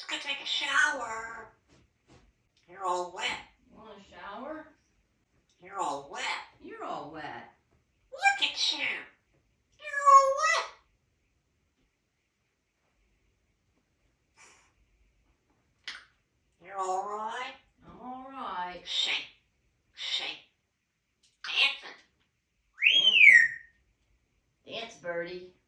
Let's go take a shower. You're all wet. Want a shower? You're all wet. You're all wet. Look at you. You're all wet. You're all right. I'm all right. Shake, shake, dancing. Dancing. Dance, birdie.